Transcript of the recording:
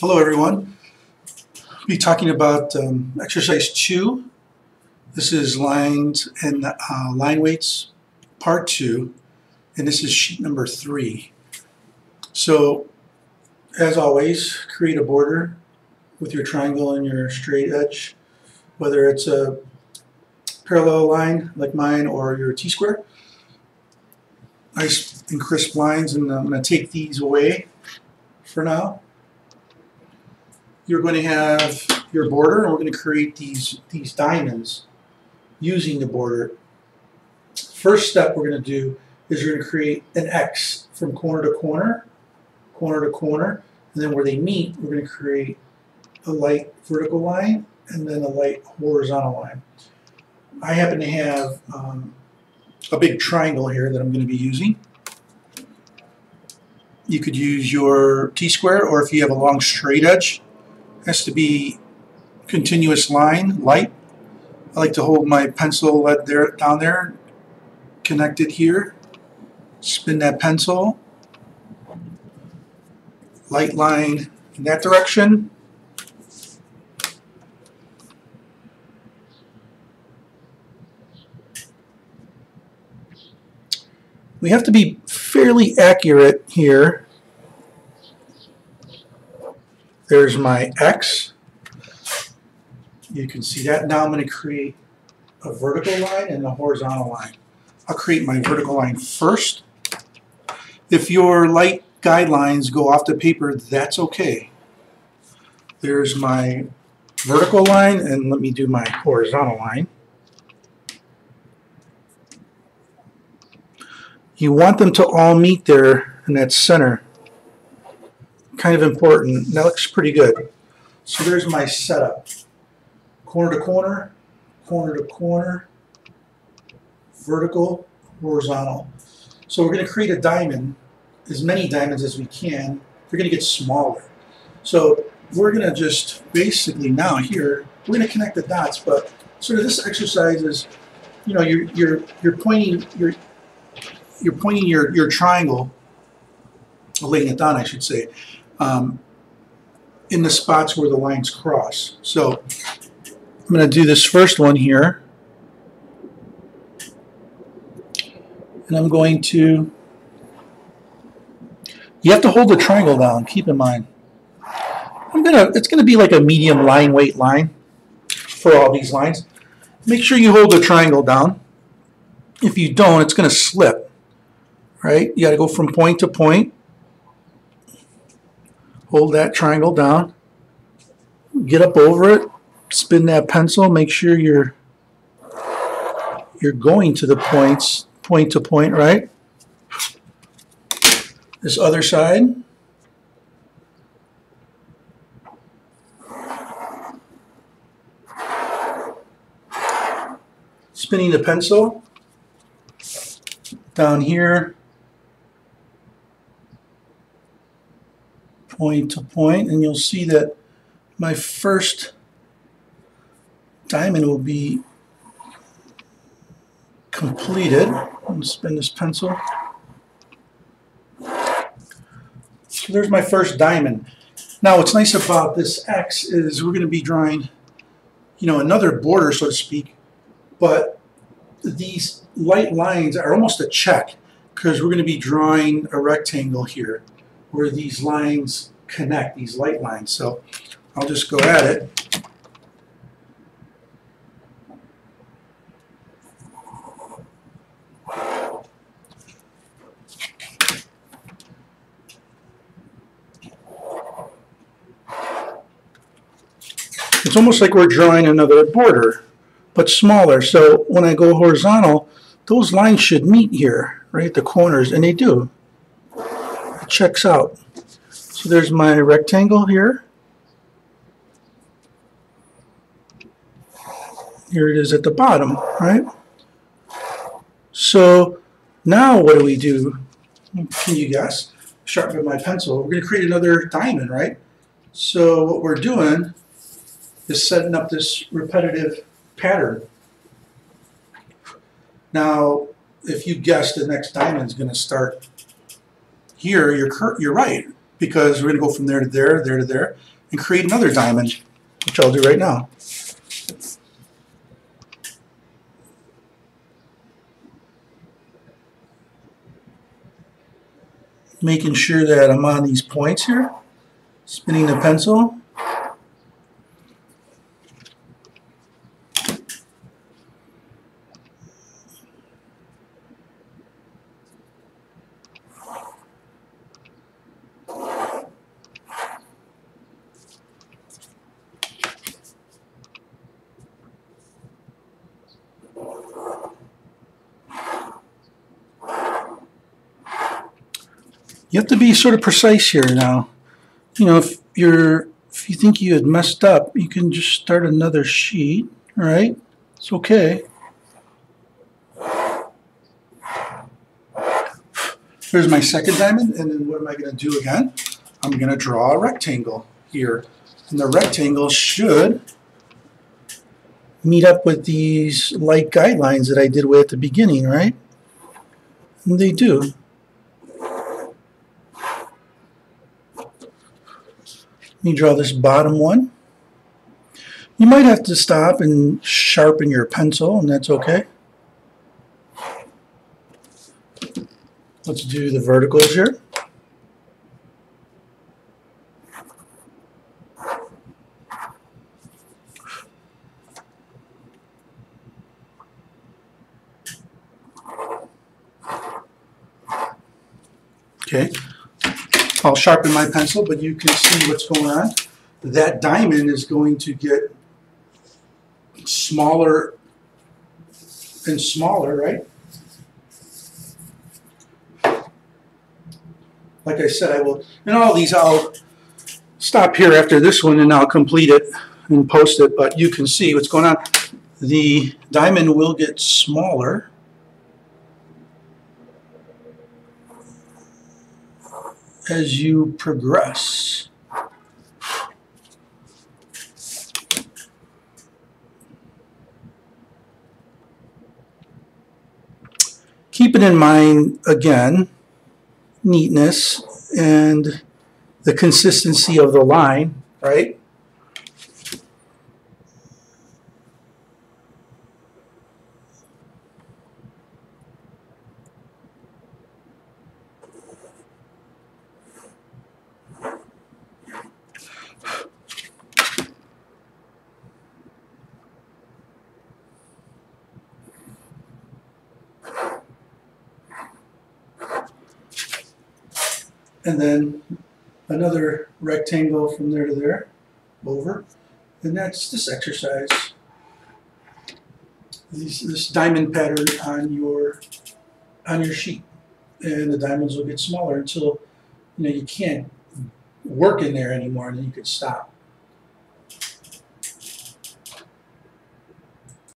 Hello everyone. We'll be talking about um, exercise two. This is lines and uh, line weights part two and this is sheet number three. So as always create a border with your triangle and your straight edge whether it's a parallel line like mine or your t-square. Nice and crisp lines and I'm going to take these away for now you're going to have your border and we're going to create these these diamonds using the border. First step we're going to do is we're going to create an X from corner to corner, corner to corner, and then where they meet we're going to create a light vertical line and then a light horizontal line. I happen to have um, a big triangle here that I'm going to be using. You could use your T-square or if you have a long straight edge has to be continuous line, light. I like to hold my pencil lead there down there, connected here. Spin that pencil. Light line in that direction. We have to be fairly accurate here There's my X. You can see that. Now I'm going to create a vertical line and a horizontal line. I'll create my vertical line first. If your light guidelines go off the paper, that's okay. There's my vertical line, and let me do my horizontal line. You want them to all meet there in that center kind of important. That looks pretty good. So there's my setup. Corner to corner, corner to corner, vertical, horizontal. So we're going to create a diamond, as many diamonds as we can. They're going to get smaller. So we're going to just basically now here, we're going to connect the dots, but sort of this exercise is, you know, you're, you're, you're pointing, you're, you're pointing your, your triangle, laying it down, I should say, um, in the spots where the lines cross. So I'm going to do this first one here. And I'm going to, you have to hold the triangle down, keep in mind. I'm gonna, it's gonna be like a medium line weight line for all these lines. Make sure you hold the triangle down. If you don't, it's gonna slip, right? You gotta go from point to point hold that triangle down, get up over it, spin that pencil, make sure you're you're going to the points, point to point, right? This other side. Spinning the pencil down here point to point and you'll see that my first diamond will be completed. I'm going to spin this pencil. So there's my first diamond. Now what's nice about this X is we're going to be drawing, you know, another border, so to speak, but these light lines are almost a check because we're going to be drawing a rectangle here where these lines connect these light lines. So I'll just go at it. It's almost like we're drawing another border, but smaller. So when I go horizontal, those lines should meet here, right, at the corners, and they do. Checks out. So there's my rectangle here. Here it is at the bottom, right? So now what do we do? Can you guess? Sharpen my pencil. We're going to create another diamond, right? So what we're doing is setting up this repetitive pattern. Now, if you guess the next diamond is going to start here, you're, you're right because we're gonna go from there to there, there to there, and create another diamond, which I'll do right now. Making sure that I'm on these points here, spinning the pencil. You have to be sort of precise here now. You know, if you're if you think you had messed up, you can just start another sheet, right? It's okay. Here's my second diamond, and then what am I going to do again? I'm going to draw a rectangle here. And the rectangle should meet up with these light guidelines that I did way at the beginning, right? And they do. Let me draw this bottom one. You might have to stop and sharpen your pencil, and that's okay. Let's do the verticals here. Okay. I'll sharpen my pencil, but you can see what's going on. That diamond is going to get smaller and smaller, right? Like I said, I will, and all these, I'll stop here after this one and I'll complete it and post it, but you can see what's going on. The diamond will get smaller. As you progress. Keeping in mind, again, neatness and the consistency of the line, right? And then another rectangle from there to there, over, and that's this exercise. This, this diamond pattern on your on your sheet, and the diamonds will get smaller until you know you can't work in there anymore, and then you could stop.